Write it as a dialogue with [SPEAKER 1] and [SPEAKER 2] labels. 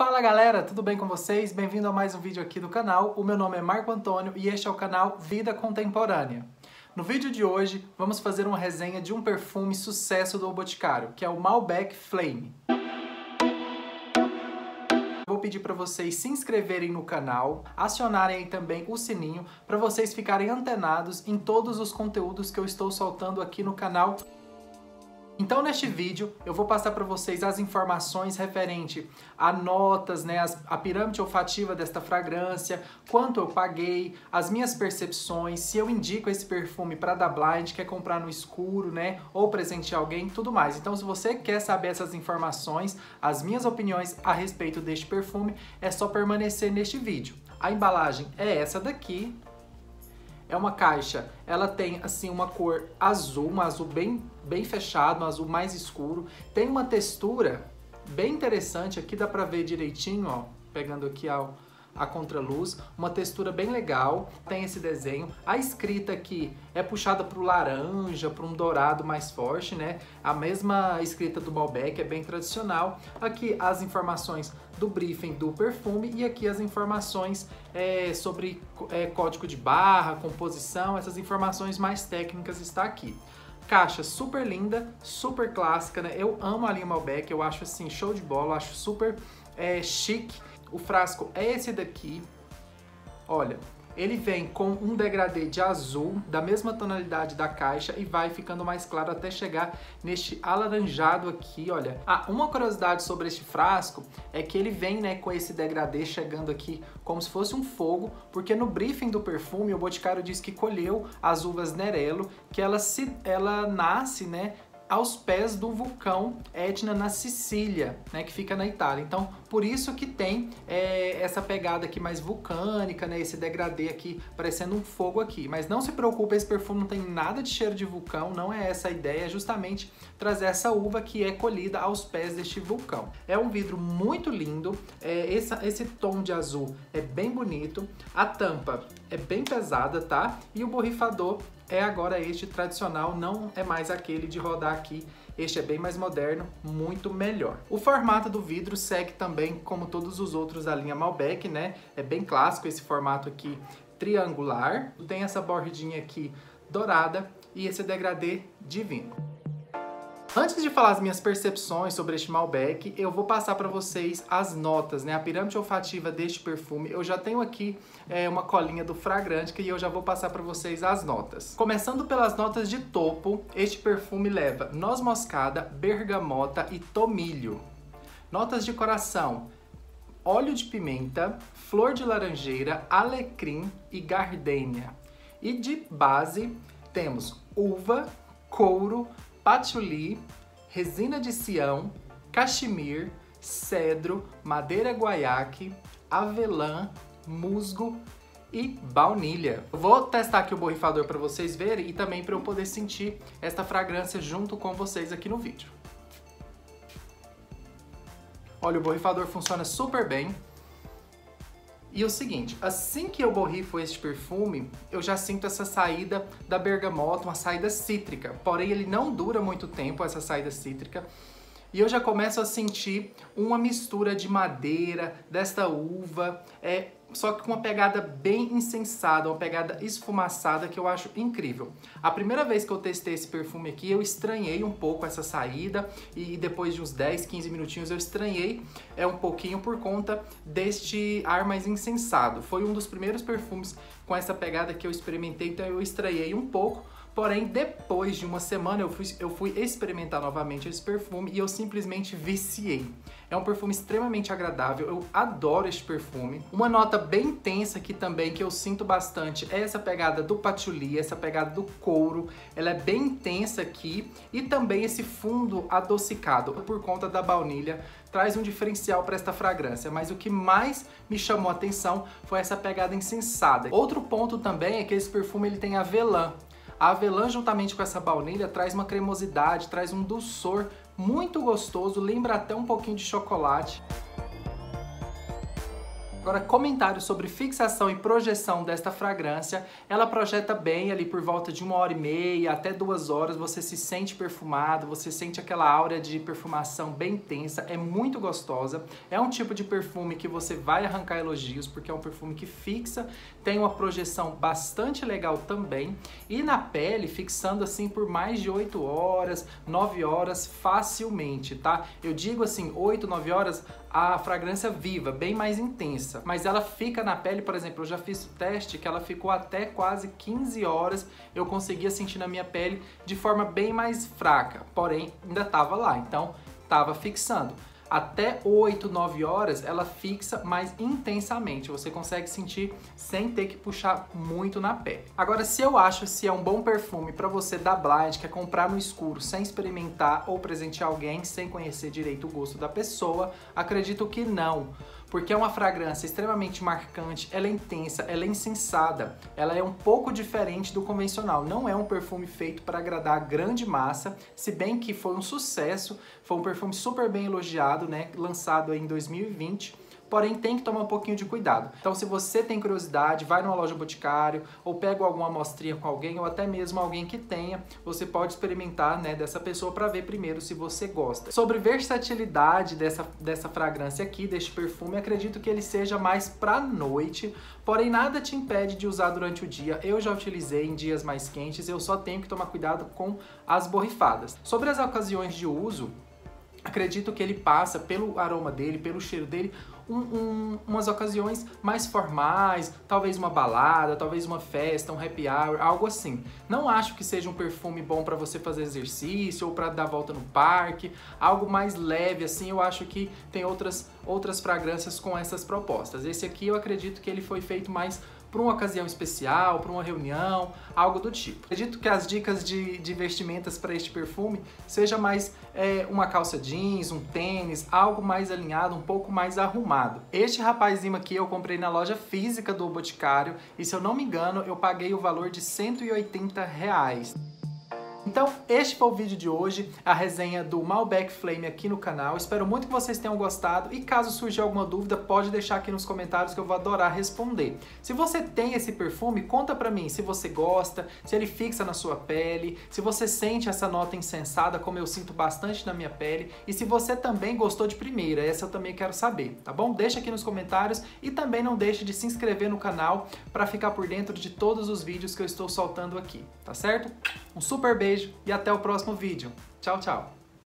[SPEAKER 1] Fala galera, tudo bem com vocês? Bem-vindo a mais um vídeo aqui do canal. O meu nome é Marco Antônio e este é o canal Vida Contemporânea. No vídeo de hoje, vamos fazer uma resenha de um perfume sucesso do Boticário, que é o Malbec Flame. Vou pedir para vocês se inscreverem no canal, acionarem também o sininho para vocês ficarem antenados em todos os conteúdos que eu estou soltando aqui no canal então, neste vídeo, eu vou passar para vocês as informações referente a notas, né, a pirâmide olfativa desta fragrância, quanto eu paguei, as minhas percepções, se eu indico esse perfume para dar blind, quer comprar no escuro, né, ou presentear alguém, tudo mais. Então, se você quer saber essas informações, as minhas opiniões a respeito deste perfume, é só permanecer neste vídeo. A embalagem é essa daqui, é uma caixa, ela tem assim uma cor azul, um azul bem, bem fechado, um azul mais escuro. Tem uma textura bem interessante, aqui dá pra ver direitinho, ó, pegando aqui ao, a contraluz, uma textura bem legal, tem esse desenho. A escrita aqui é puxada para o laranja, para um dourado mais forte, né? A mesma escrita do Malbec, é bem tradicional. Aqui as informações do briefing do perfume e aqui as informações é, sobre é, código de barra, composição, essas informações mais técnicas está aqui. Caixa super linda, super clássica, né? Eu amo a linha Malbec, eu acho assim show de bola, acho super é, chique o frasco é esse daqui. Olha, ele vem com um degradê de azul, da mesma tonalidade da caixa, e vai ficando mais claro até chegar neste alaranjado aqui, olha. Ah, uma curiosidade sobre este frasco é que ele vem né, com esse degradê chegando aqui como se fosse um fogo, porque no briefing do perfume o Boticário diz que colheu as uvas Nerello, que ela, se, ela nasce né, aos pés do vulcão Etna na Sicília, né, que fica na Itália. Então, por isso que tem é, essa pegada aqui mais vulcânica, né, esse degradê aqui parecendo um fogo aqui. Mas não se preocupe, esse perfume não tem nada de cheiro de vulcão, não é essa a ideia, é justamente trazer essa uva que é colhida aos pés deste vulcão. É um vidro muito lindo, é, esse, esse tom de azul é bem bonito, a tampa é bem pesada, tá? E o borrifador é agora este tradicional, não é mais aquele de rodar aqui. Este é bem mais moderno, muito melhor. O formato do vidro segue também como todos os outros da linha Malbec, né? É bem clássico esse formato aqui triangular. Tem essa bordinha aqui dourada e esse degradê divino. Antes de falar as minhas percepções sobre este Malbec, eu vou passar para vocês as notas, né? A pirâmide olfativa deste perfume. Eu já tenho aqui é, uma colinha do Fragrantica e eu já vou passar para vocês as notas. Começando pelas notas de topo, este perfume leva noz moscada, bergamota e tomilho. Notas de coração, óleo de pimenta, flor de laranjeira, alecrim e gardênia. E de base temos uva, couro, patchouli, resina de sião, cachemir, cedro, madeira guaiaque, avelã, musgo e baunilha. vou testar aqui o borrifador para vocês verem e também para eu poder sentir esta fragrância junto com vocês aqui no vídeo. Olha, o borrifador funciona super bem. E o seguinte, assim que eu borrifo este perfume, eu já sinto essa saída da bergamota, uma saída cítrica. Porém, ele não dura muito tempo, essa saída cítrica. E eu já começo a sentir uma mistura de madeira, desta uva, é, só que com uma pegada bem insensada, uma pegada esfumaçada que eu acho incrível. A primeira vez que eu testei esse perfume aqui, eu estranhei um pouco essa saída e depois de uns 10, 15 minutinhos eu estranhei é um pouquinho por conta deste ar mais insensado. Foi um dos primeiros perfumes com essa pegada que eu experimentei, então eu estranhei um pouco, Porém, depois de uma semana, eu fui, eu fui experimentar novamente esse perfume e eu simplesmente viciei. É um perfume extremamente agradável, eu adoro este perfume. Uma nota bem intensa aqui também, que eu sinto bastante, é essa pegada do patchouli, essa pegada do couro. Ela é bem intensa aqui e também esse fundo adocicado por conta da baunilha traz um diferencial para esta fragrância, mas o que mais me chamou a atenção foi essa pegada insensada. Outro ponto também é que esse perfume ele tem avelã, a avelã juntamente com essa baunilha traz uma cremosidade, traz um dulçor muito gostoso, lembra até um pouquinho de chocolate. Agora, comentários sobre fixação e projeção desta fragrância. Ela projeta bem ali por volta de uma hora e meia até duas horas. Você se sente perfumado, você sente aquela aura de perfumação bem intensa. É muito gostosa. É um tipo de perfume que você vai arrancar elogios, porque é um perfume que fixa, tem uma projeção bastante legal também. E na pele, fixando assim por mais de 8 horas, 9 horas facilmente, tá? Eu digo assim, 8, 9 horas, a fragrância viva, bem mais intensa. Mas ela fica na pele, por exemplo, eu já fiz o teste que ela ficou até quase 15 horas, eu conseguia sentir na minha pele de forma bem mais fraca, porém ainda estava lá, então estava fixando até 8, 9 horas, ela fixa mais intensamente. Você consegue sentir sem ter que puxar muito na pele. Agora, se eu acho se é um bom perfume para você dar blind, quer comprar no escuro sem experimentar ou presentear alguém sem conhecer direito o gosto da pessoa, acredito que não porque é uma fragrância extremamente marcante, ela é intensa, ela é insensada, ela é um pouco diferente do convencional. Não é um perfume feito para agradar a grande massa, se bem que foi um sucesso, foi um perfume super bem elogiado, né, lançado em 2020 porém tem que tomar um pouquinho de cuidado. Então, se você tem curiosidade, vai numa loja boticário ou pega alguma amostrinha com alguém ou até mesmo alguém que tenha, você pode experimentar né, dessa pessoa para ver primeiro se você gosta. Sobre versatilidade dessa, dessa fragrância aqui, deste perfume, acredito que ele seja mais para noite, porém nada te impede de usar durante o dia. Eu já utilizei em dias mais quentes, eu só tenho que tomar cuidado com as borrifadas. Sobre as ocasiões de uso, acredito que ele passa pelo aroma dele, pelo cheiro dele, um, um, umas ocasiões mais formais, talvez uma balada, talvez uma festa, um happy hour, algo assim. Não acho que seja um perfume bom para você fazer exercício ou para dar volta no parque, algo mais leve assim. Eu acho que tem outras outras fragrâncias com essas propostas. Esse aqui eu acredito que ele foi feito mais para uma ocasião especial, para uma reunião, algo do tipo. Acredito que as dicas de, de vestimentas para este perfume seja mais é, uma calça jeans, um tênis, algo mais alinhado, um pouco mais arrumado. Este rapazinho aqui eu comprei na loja física do Boticário e se eu não me engano eu paguei o valor de 180 reais. Então, este foi o vídeo de hoje, a resenha do Malbec Flame aqui no canal. Espero muito que vocês tenham gostado e caso surgir alguma dúvida, pode deixar aqui nos comentários que eu vou adorar responder. Se você tem esse perfume, conta pra mim se você gosta, se ele fixa na sua pele, se você sente essa nota insensada, como eu sinto bastante na minha pele, e se você também gostou de primeira, essa eu também quero saber, tá bom? Deixa aqui nos comentários e também não deixe de se inscrever no canal para ficar por dentro de todos os vídeos que eu estou soltando aqui, tá certo? Um super beijo e até o próximo vídeo. Tchau, tchau!